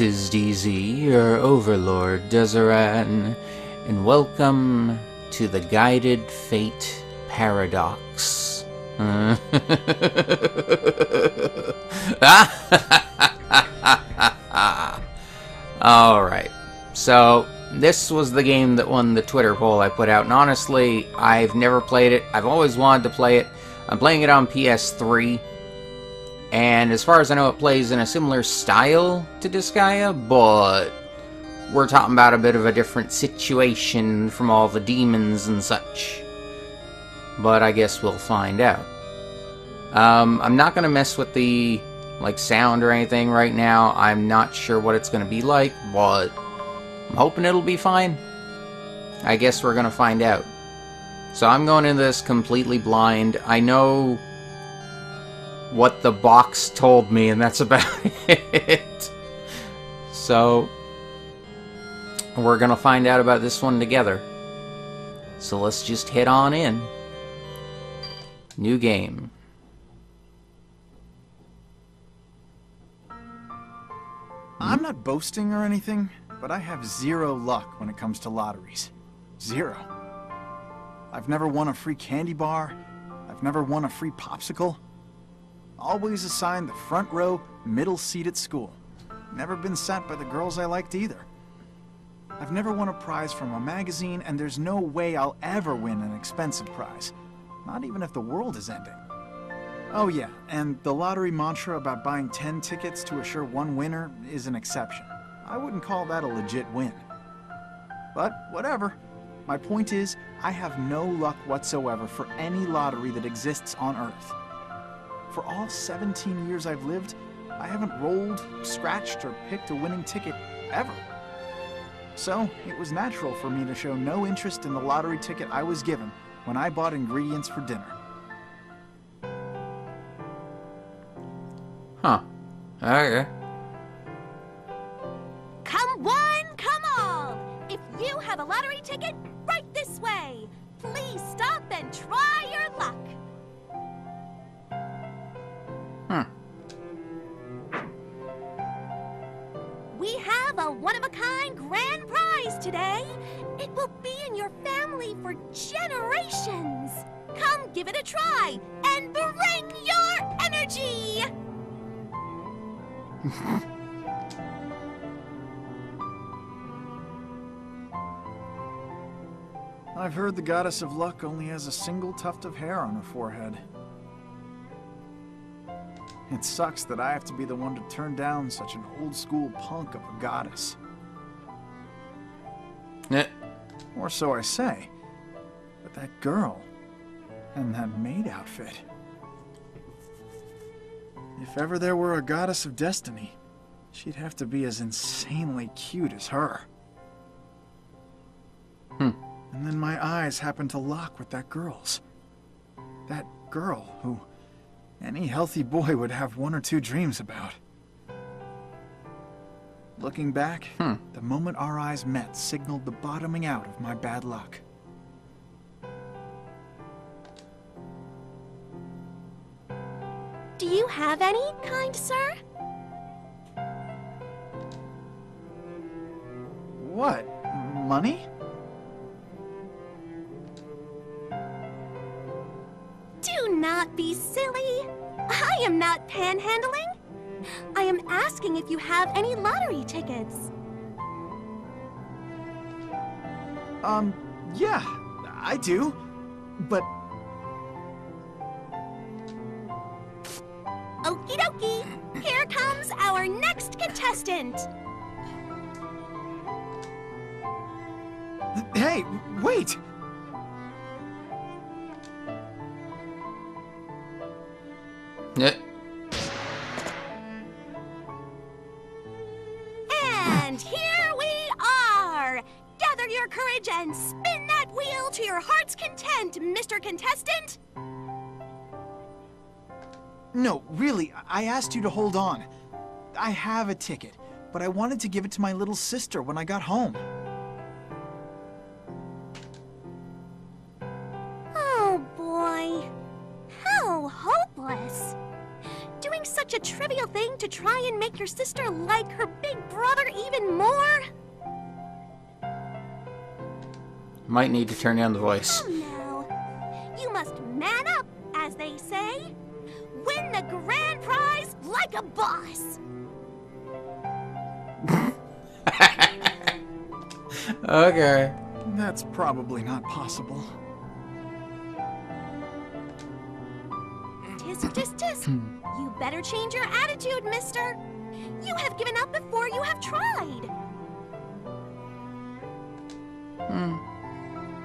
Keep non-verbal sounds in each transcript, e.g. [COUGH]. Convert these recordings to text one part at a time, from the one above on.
This is DZ, your overlord, Dzaran, and welcome to the Guided Fate Paradox. [LAUGHS] Alright, so this was the game that won the Twitter poll I put out, and honestly, I've never played it. I've always wanted to play it. I'm playing it on PS3, and as far as I know, it plays in a similar style to Disgaea, but we're talking about a bit of a different situation from all the demons and such. But I guess we'll find out. Um, I'm not going to mess with the like sound or anything right now. I'm not sure what it's going to be like, but I'm hoping it'll be fine. I guess we're going to find out. So I'm going into this completely blind. I know what the box told me, and that's [LAUGHS] about it. So, we're gonna find out about this one together. So let's just head on in. New game. I'm not boasting or anything, but I have zero luck when it comes to lotteries. Zero. I've never won a free candy bar. I've never won a free popsicle. Always assigned the front row, middle seat at school. Never been sat by the girls I liked either. I've never won a prize from a magazine, and there's no way I'll ever win an expensive prize. Not even if the world is ending. Oh yeah, and the lottery mantra about buying 10 tickets to assure one winner is an exception. I wouldn't call that a legit win. But whatever. My point is, I have no luck whatsoever for any lottery that exists on Earth. For all 17 years I've lived, I haven't rolled, scratched, or picked a winning ticket ever. So, it was natural for me to show no interest in the lottery ticket I was given when I bought ingredients for dinner. Huh. Okay. Come one, come all! If you have a lottery ticket, right this way! Please stop generations. Come give it a try and bring your energy! [LAUGHS] I've heard the goddess of luck only has a single tuft of hair on her forehead. It sucks that I have to be the one to turn down such an old school punk of a goddess. Eh. Or so I say. But that girl, and that maid outfit. If ever there were a goddess of destiny, she'd have to be as insanely cute as her. Hmm. And then my eyes happened to lock with that girl's. That girl who any healthy boy would have one or two dreams about. Looking back, Hmm. the moment our eyes met signaled the bottoming out of my bad luck. Have any, kind sir? What? Money? Do not be silly. I am not panhandling. I am asking if you have any lottery tickets. Um, yeah, I do. But next contestant. hey, wait! Eh. And here we are. Gather your courage and spin that wheel to your heart's content, Mr. Contestant. No, really, I asked you to hold on. I have a ticket, but I wanted to give it to my little sister when I got home. Oh boy. How hopeless. Doing such a trivial thing to try and make your sister like her big brother even more? Might need to turn down the voice. Oh, Come now. You must man up, as they say. Win the grand prize like a boss. [LAUGHS] Okay. That's probably not possible. Tisk, tisk, tisk. Hmm. You better change your attitude, mister. You have given up before you have tried. Hmm.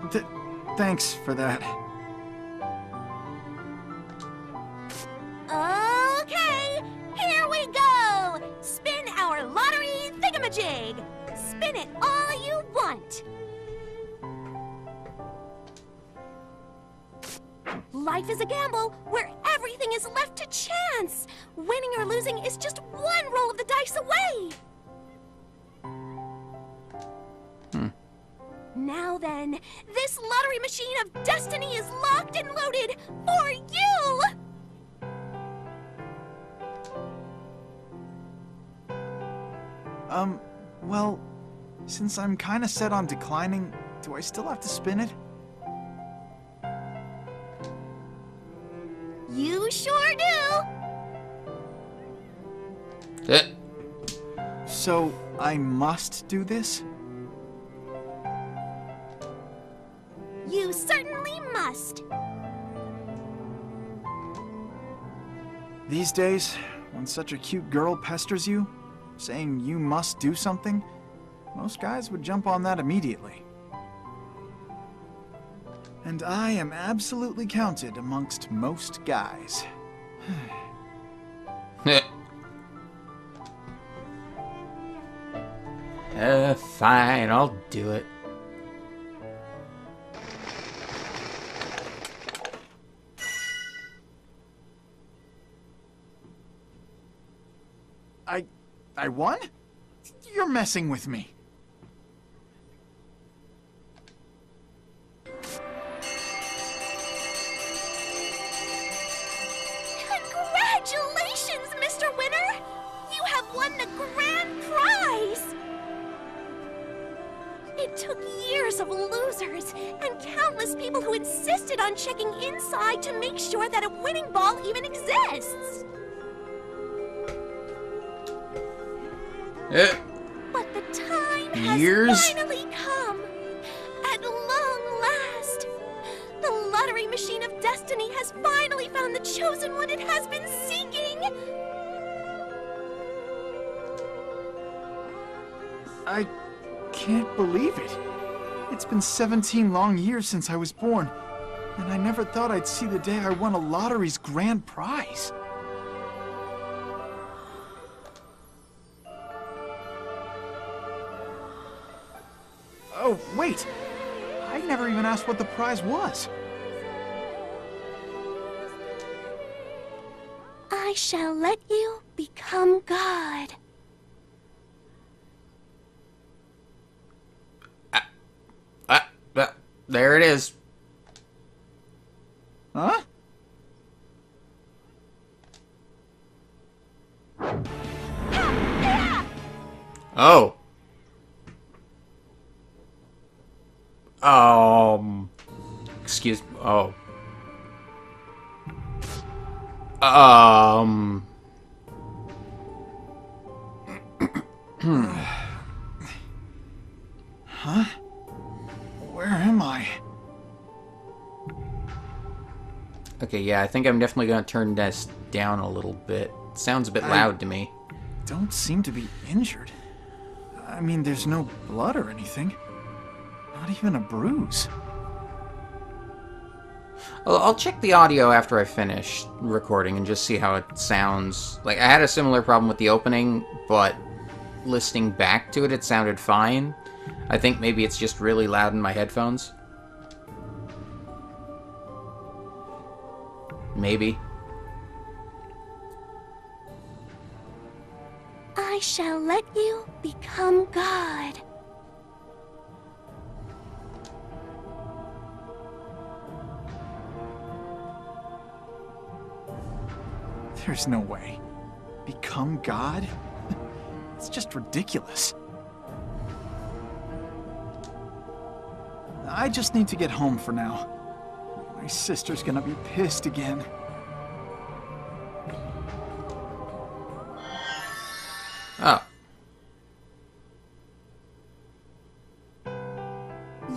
Th thanks for that. Okay, want. Life is a gamble where everything is left to chance. Winning or losing is just one roll of the dice away. Now then, this lottery machine of destiny is locked and loaded for you! Um, well, since I'm kinda set on declining, do I still have to spin it? You sure do! Eh, So, I must do this? You certainly must. These days, when such a cute girl pesters you, saying you must do something, most guys would jump on that immediately. And I am absolutely counted amongst most guys. [SIGHS] Uh, fine, I'll do it. I. I won? You're messing with me. Has been seeking. I can't believe it. It's been 17 long years since I was born, and I never thought I'd see the day I won a lottery's grand prize. Oh, wait! I never even asked what the prize was. Shall let you become God. ah, ah, there it is. Huh? Oh. Um. Excuse. me. Oh. Um. Huh? Where am I? Okay, yeah, I think I'm definitely gonna turn this down a little bit. sounds a bit I- loud to me. Don't seem to be injured. I mean, there's no blood or anything. Not even a bruise. I'll, check the audio after I finish recording and just see how it sounds. Like, I had a similar problem with the opening, but listening back to it, it sounded fine. I think maybe it's just really loud in my headphones. Maybe. I shall let you become God. There's no way. Become God? [LAUGHS] it's just ridiculous. I just need to get home for now. My sister's gonna be pissed again. Oh.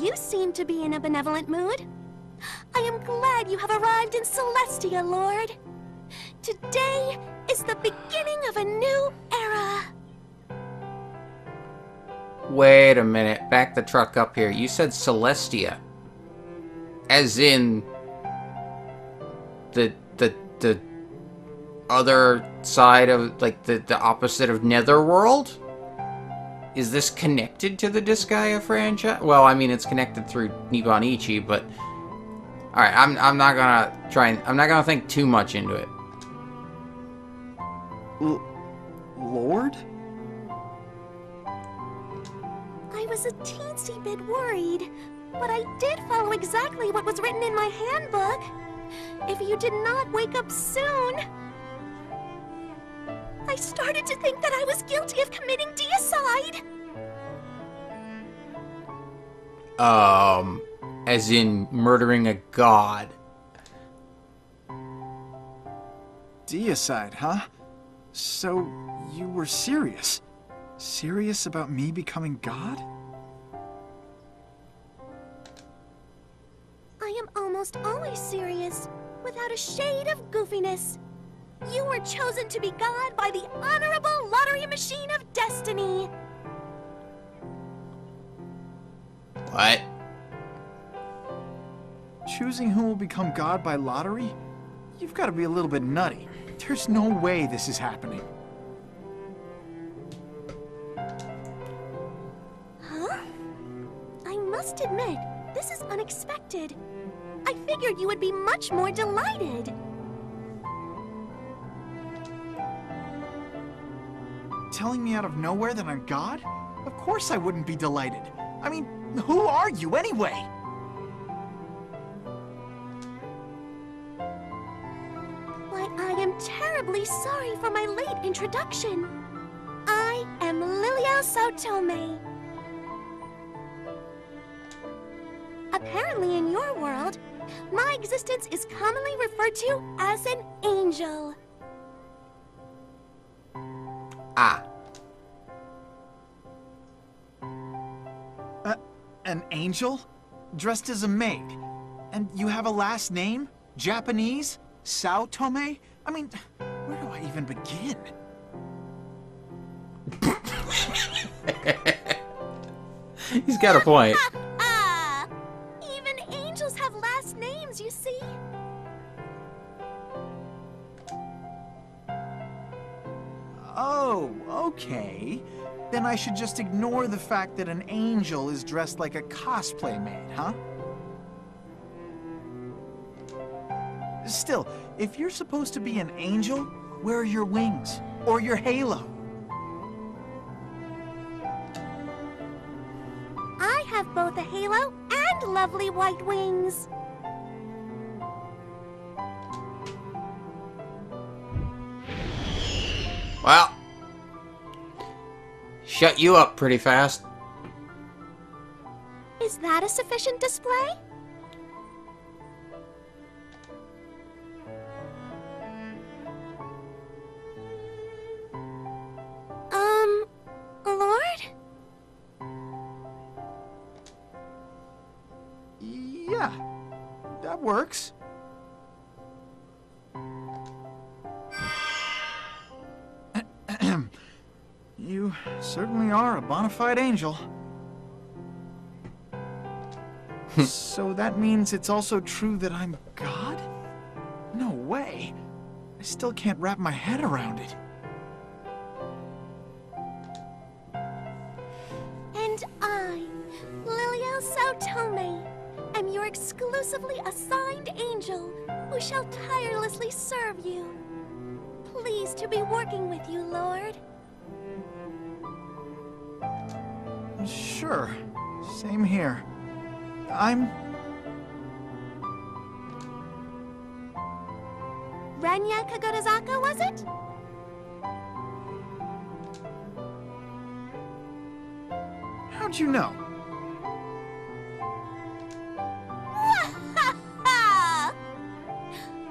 You seem to be in a benevolent mood. I am glad you have arrived in Celestia, Lord. Today is the beginning of a new era. Wait a minute. Back the truck up here. You said Celestia. As in the the the other side of like the the opposite of Netherworld? Is this connected to the Disgaea franchise? Well, I mean it's connected through Nippon Ichi, but Alright, I'm I'm not gonna try and I'm not gonna think too much into it. L Lord? I was a teensy bit worried, but I did follow exactly what was written in my handbook. If you did not wake up soon, I started to think that I was guilty of committing deicide. Um as in murdering a god. Deicide, huh? So, you were serious? Serious about me becoming God? I am almost always serious, without a shade of goofiness. You were chosen to be God by the honorable lottery machine of destiny. What? Choosing who will become God by lottery? You've got to be a little bit nutty. There's no way this is happening. Huh? I must admit, this is unexpected. I figured you would be much more delighted. Telling me out of nowhere that I'm God? Of course I wouldn't be delighted. I mean, who are you anyway? I am terribly sorry for my late introduction. I am Lilliel Saotome. Apparently in your world, my existence is commonly referred to as an angel. Ah. Uh, an angel? Dressed as a maid? And you have a last name? Japanese? Saotome? I mean, where do I even begin? [LAUGHS] He's got a point. Ah! [LAUGHS] Even angels have last names, you see? Oh, okay. Then I should just ignore the fact that an angel is dressed like a cosplay maid, huh? Still, if you're supposed to be an angel, where are your wings? Or your halo? I have both a halo and lovely white wings. Well, shut you up pretty fast. Is that a sufficient display? A bona fide angel. Hmm. so that means it's also true that I'm God? No way. I still can't wrap my head around it. And I, Lilliel Saotome, am your exclusively assigned angel who shall tirelessly serve you. Pleased to be working with you, Lord. Sure. Same here. I'm... Renya Kagurazaka, was it? How'd you know? [LAUGHS]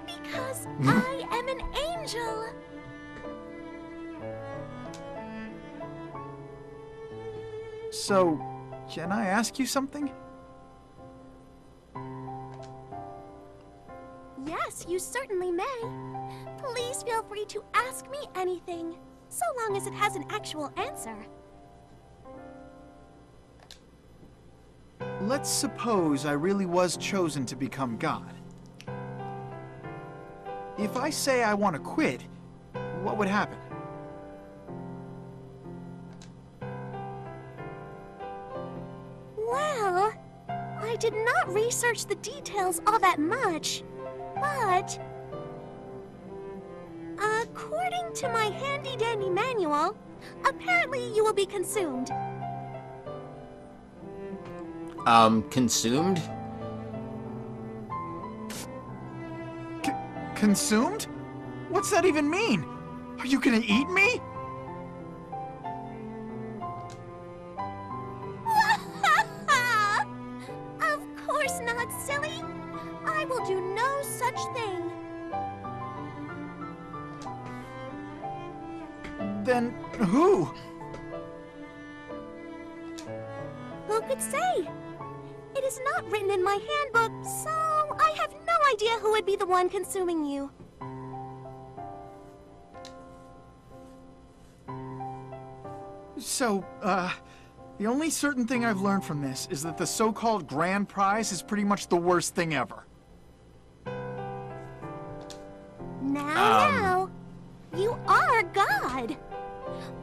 because hmm? I am an angel! So, can I ask you something? Yes, you certainly may. Please feel free to ask me anything, so long as it has an actual answer. Let's suppose I really was chosen to become God. If I say I want to quit, what would happen? Did not research the details all that much, but... According to my handy-dandy manual, apparently you will be consumed. Um, consumed? C consumed? What's that even mean? Are you gonna eat me? So, uh, the only certain thing I've learned from this is that the so-called grand prize is pretty much the worst thing ever. Now, Um. now, you are God.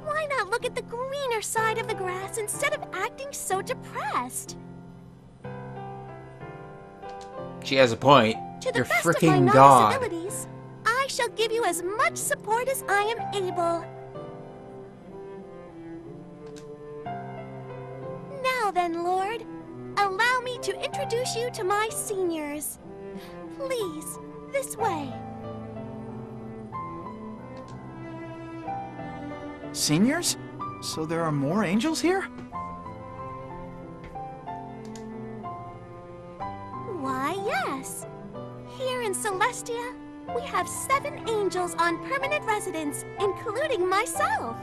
Why not look at the greener side of the grass instead of acting so depressed? She has a point. To the You're best of my freaking God. I shall give you as much support as I am able. Then, Lord, allow me to introduce you to my seniors. Please, this way. Seniors? So there are more angels here? Why, yes. Here in Celestia, we have seven angels on permanent residence, including myself.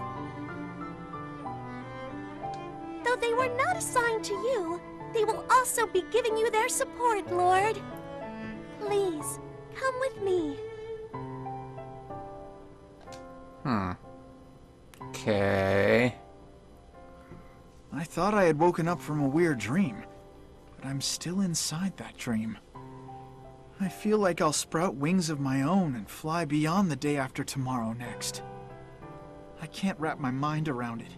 Though they were not assigned to you, they will also be giving you their support, Lord. Please, come with me. Hmm. Okay. I thought I had woken up from a weird dream, but I'm still inside that dream. I feel like I'll sprout wings of my own and fly beyond the day after tomorrow next. I can't wrap my mind around it.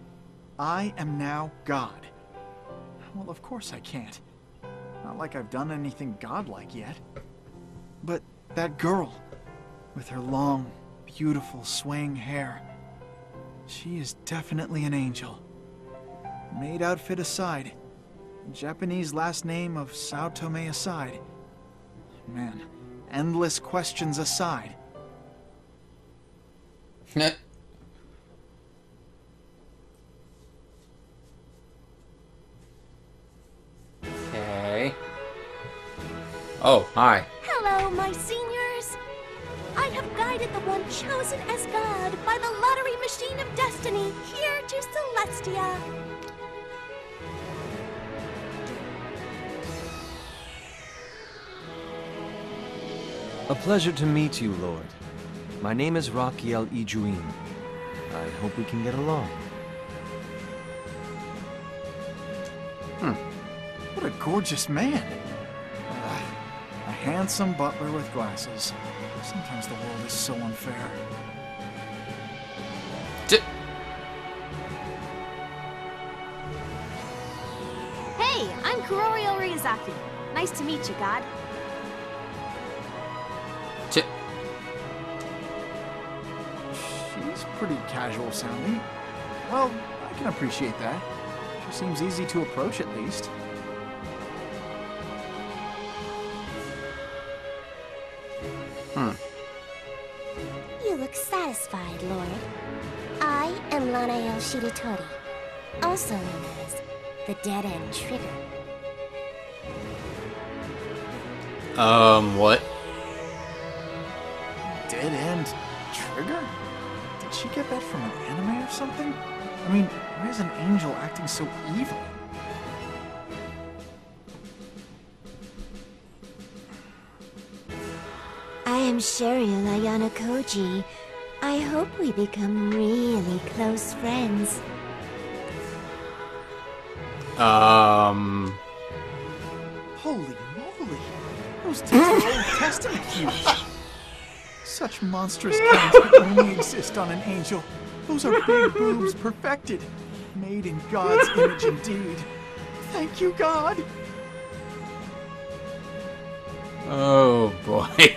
I am now God. Well, of course I can't. Not like I've done anything godlike yet. But that girl, with her long, beautiful, swaying hair, she is definitely an angel. Maid outfit aside, Japanese last name of Saotome aside. Man, endless questions aside. [LAUGHS] Oh, hi. Hello, my seniors. I have guided the one chosen as God by the lottery machine of destiny here to Celestia. A pleasure to meet you, Lord. My name is Raphiel Ijuin. I hope we can get along. Hmm. What a gorgeous man. A handsome butler with glasses. Sometimes the world is so unfair. T- Hey, I'm Kuroriel Ryuzaki. Nice to meet you, God. t- She's pretty casual sounding. Well, I can appreciate that. She seems easy to approach at least. Um, what? Dead end trigger? Did she get that from an anime or something? I mean, why is an angel acting so evil? I am Shirael Ayanokoji. I hope we become really close friends. Um, Those tits are Old Testament huge! [LAUGHS] Such monstrous claims could only exist on an angel. Those are big boobs perfected. Made in God's image indeed. Thank you, God! oh boy.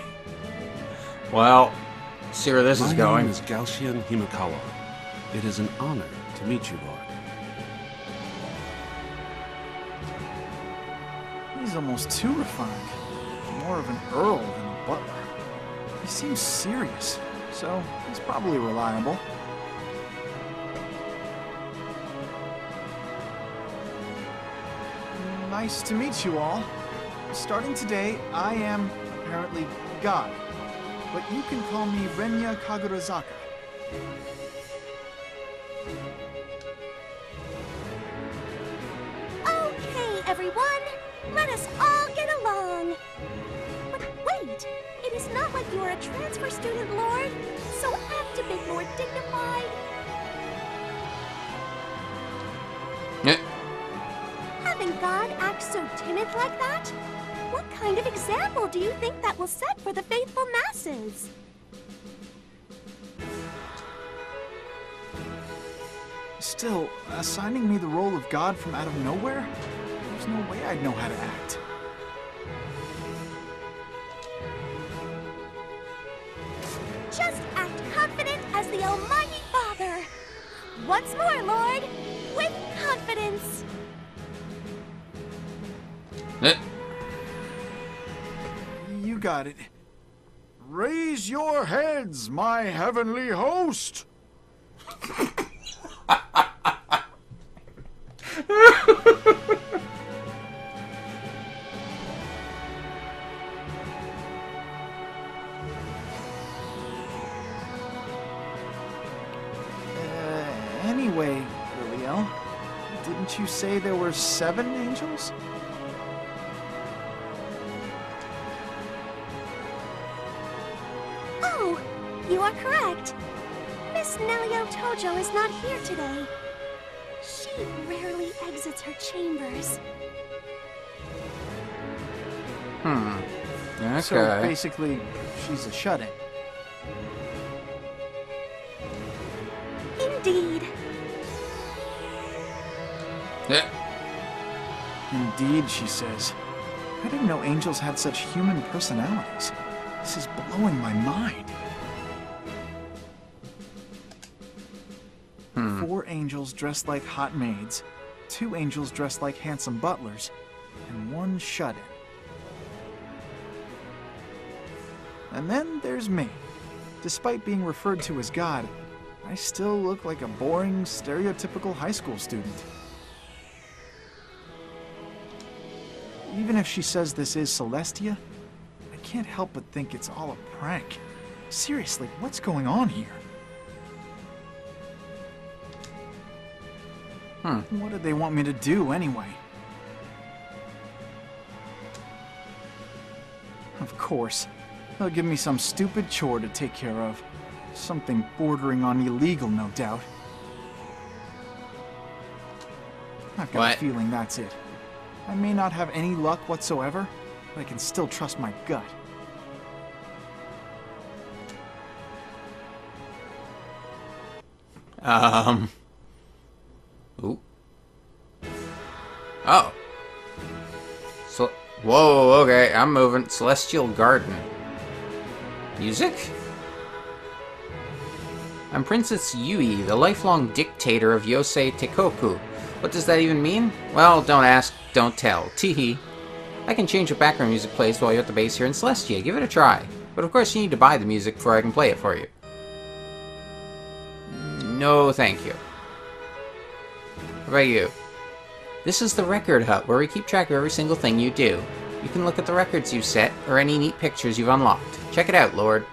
[LAUGHS] well, see where this My is name going. is Galshian Himekawa. It is an honor to meet you, Lord. He's almost too refined. More of an earl than a butler. He seems serious, so he's probably reliable. Nice to meet you all. Starting today, I am apparently God. But you can call me Renya Kagurazaka. Okay, everyone, let us all is not like you are a transfer student, Lord, so act a bit more dignified. Eh, Having God act so timid like that? What kind of example do you think that will set for the faithful masses? Still, assigning me the role of God from out of nowhere? There's no way I'd know how to act. Got it. Raise your heads, my heavenly host! [LAUGHS] Uh, anyway, Lilliel, didn't you say there were seven angels? Neliel Tojo is not here today. She rarely exits her chambers. Hmm. Okay. So basically, she's a shut-in. Indeed. Eh, Indeed, she says. I didn't know angels had such human personalities. This is blowing my mind. Angels dressed like hot maids, two angels dressed like handsome butlers, and one shut-in. And then there's me. Despite being referred to as God, I still look like a boring, stereotypical high school student. Even if she says this is Celestia, I can't help but think it's all a prank. Seriously, what's going on here? Hmm. What did they want me to do anyway? Of course. They'll give me some stupid chore to take care of. Something bordering on illegal, no doubt. I've got What? a feeling that's it. I may not have any luck whatsoever, but I can still trust my gut. Um. Oh. So, whoa, okay, I'm moving. Celestial Garden. Music? I'm Princess Yui, the lifelong dictator of Yosei Teikoku. What does that even mean? Well, don't ask, don't tell. Teehee. I can change what background music plays while you're at the base here in Celestia. Give it a try. But of course, you need to buy the music before I can play it for you. No, thank you. How about you? This is the record hut, where we keep track of every single thing you do. You can look at the records you've set, or any neat pictures you've unlocked. Check it out, Lord.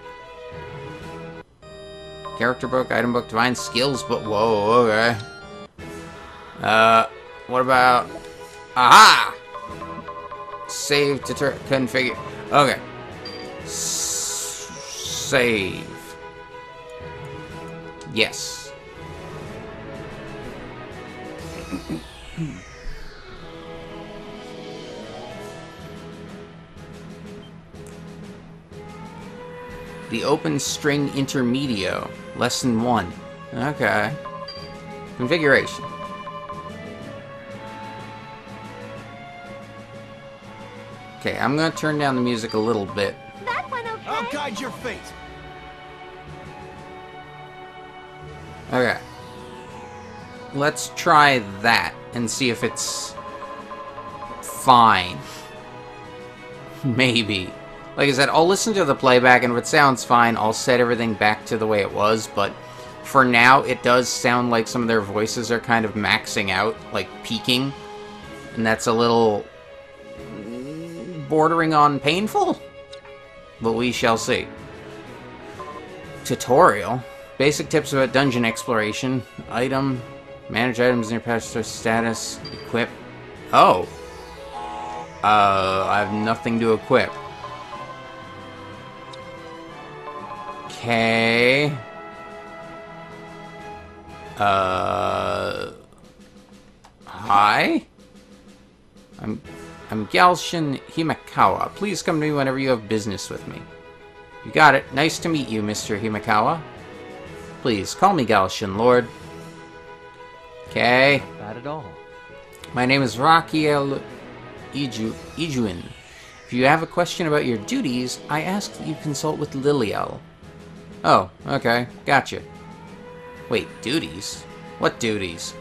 Character book, item book, divine skills book. Whoa, okay. Uh, what about... Aha! Save to turn configure... Okay. S save. Yes. The open string intermedio, lesson one. Okay. Configuration. Okay, I'm gonna turn down the music a little bit. That went okay. Oh, I'll guide your fate. Okay. Let's try that and see if it's fine. Hmm. Maybe. Like I said, I'll listen to the playback and if it sounds fine, I'll set everything back to the way it was, but for now, it does sound like some of their voices are kind of maxing out, like peaking, and that's a little bordering on painful, but we shall see. Tutorial. Basic tips about dungeon exploration. Item. Manage items in your past status. Equip. Oh. Uh, I have nothing to equip. Okay. Uh. Hi? I'm I'm Galshin Himekawa. Please come to me whenever you have business with me. You got it. Nice to meet you, Mr. Himekawa. Please, call me Galshin, Lord. Okay. Bad at all. My name is Raphiel Iju Ijuin. If you have a question about your duties, I ask that you consult with Lilliel. Oh, okay. Gotcha. Wait, duties? What duties?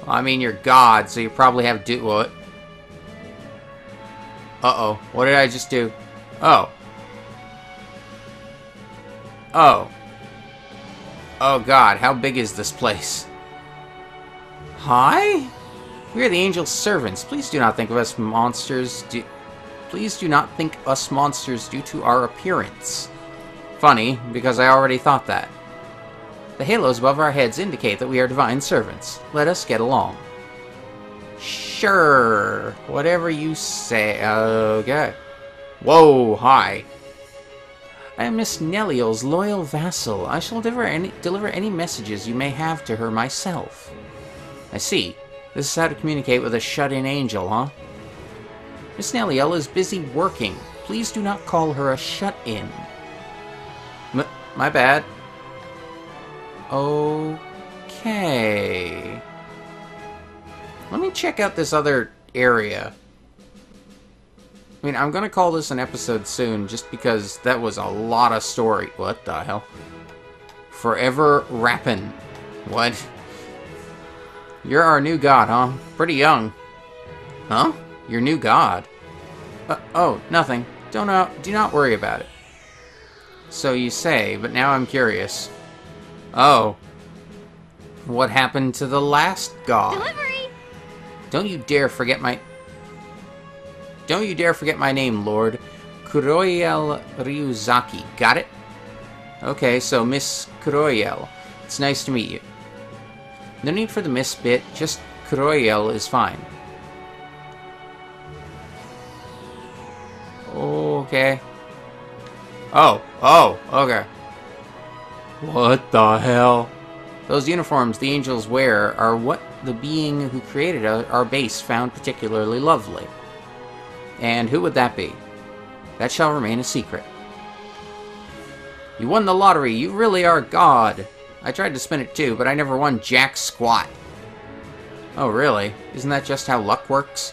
Well, I mean, you're God, so you probably have do- what? Uh-oh. What did I just do? Oh. Oh. Oh god, how big is this place? Hi? We are the angel's servants. Please do not think of us monsters do Please do not think us monsters due to our appearance. Funny, because I already thought that. The halos above our heads indicate that we are divine servants. Let us get along. Sure. Whatever you say. Okay. Whoa, hi. I am Miss Neliel's loyal vassal. I shall deliver any, deliver any messages you may have to her myself. I see. This is how to communicate with a shut-in angel, huh? Miss Neliel is busy working. Please do not call her a shut-in. My bad. Okay. Let me check out this other area. I mean, I'm gonna call this an episode soon, just because that was a lot of story. What the hell? Forever rapping. What? You're our new god, huh? Pretty young. Huh? Your new god? Uh, oh, nothing. Don't uh, do not worry about it. So you say, but now I'm curious. Oh. What happened to the last god? Delivery! Don't you dare forget my... Don't you dare forget my name, Lord. Kuroriel Ryuzaki. Got it? Okay, so Miss Kuroriel. It's nice to meet you. No need for the miss bit, just Kuroriel is fine. Okay. Oh, oh, okay. What the hell? Those uniforms the angels wear are what the being who created our base found particularly lovely. And who would that be? That shall remain a secret. You won the lottery. You really are God. I tried to spin it too, but I never won jack squat. Oh, really? Isn't that just how luck works?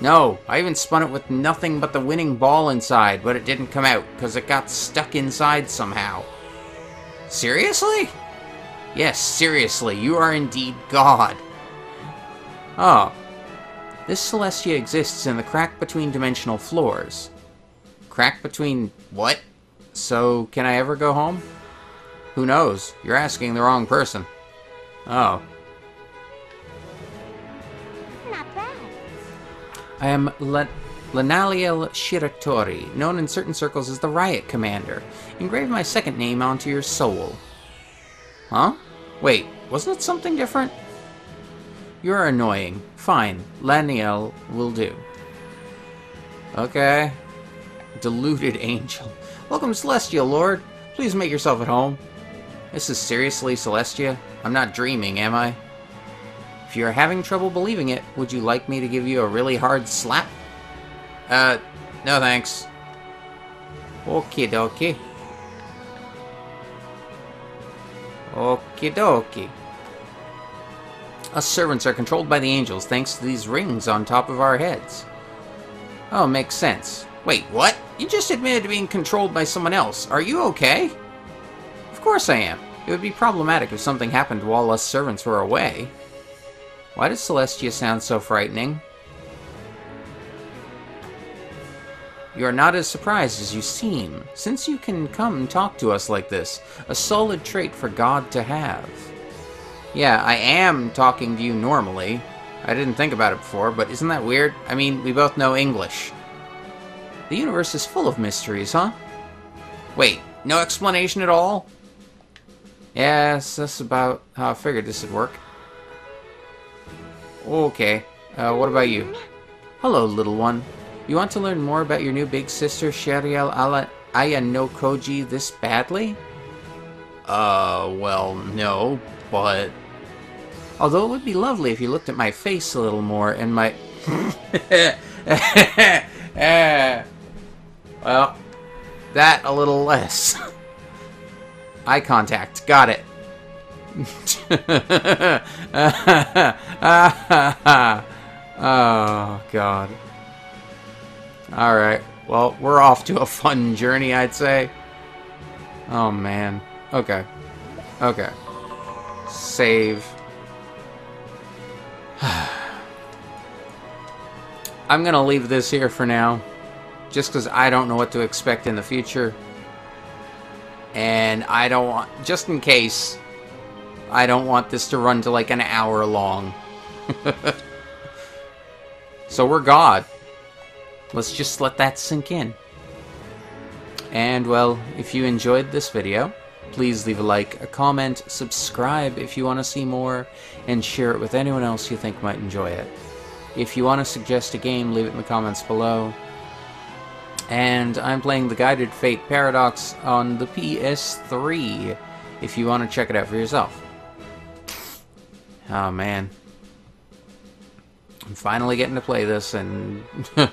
No, I even spun it with nothing but the winning ball inside, but it didn't come out, because it got stuck inside somehow. Seriously? Yes, seriously, you are indeed God. Oh. This Celestia exists in the crack between dimensional floors. Crack between what? So, can I ever go home? Who knows? You're asking the wrong person. Oh. I am Le- Lenaliel Shiratori, known in certain circles as the Riot Commander. Engrave my second name onto your soul. Huh? Wait, wasn't it something different? You're annoying. Fine, Neliel will do. Okay. Deluded angel. Welcome, Celestia, Lord. Please make yourself at home. This is seriously Celestia? I'm not dreaming, am I? If you're having trouble believing it, would you like me to give you a really hard slap? Uh, no thanks. Okie dokie. Okie dokie. Us servants are controlled by the angels thanks to these rings on top of our heads. Oh, makes sense. Wait, what? You just admitted to being controlled by someone else. Are you okay? Of course I am. It would be problematic if something happened while us servants were away. Why does Celestia sound so frightening? You are not as surprised as you seem, since you can come and talk to us like this. A solid trait for God to have. Yeah, I am talking to you normally. I didn't think about it before, but isn't that weird? I mean, we both know English. The universe is full of mysteries, huh? Wait, no explanation at all? Yes, that's about how I figured this would work. Okay, uh, what about you? Hello, little one. You want to learn more about your new big sister, Shirael Ala Ayanokoji, this badly? Uh, well, no, but... Although it would be lovely if you looked at my face a little more and my... [LAUGHS] well, that a little less. [LAUGHS] Eye contact, got it. Oh, God. Alright, well, we're off to a fun journey, I'd say. Oh, man. Okay. Okay. Save. [SIGHS] I'm gonna leave this here for now. Just because I don't know what to expect in the future. And I don't want... Just in case... I don't want this to run to like an hour long. [LAUGHS] so we're God. Let's just let that sink in. And well, if you enjoyed this video, please leave a like, a comment, subscribe if you want to see more, and share it with anyone else you think might enjoy it. If you want to suggest a game, leave it in the comments below. And I'm playing the Guided Fate Paradox on the PS3, if you want to check it out for yourself. Oh man. I'm finally getting to play this, and [LAUGHS]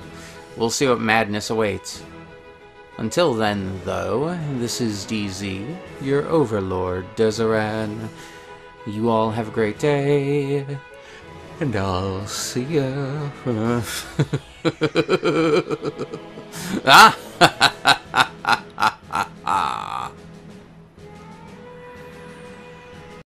we'll see what madness awaits. Until then, though, this is DZ, your overlord, Dzaran. You all have a great day, and I'll see ya. [LAUGHS] ah! [LAUGHS]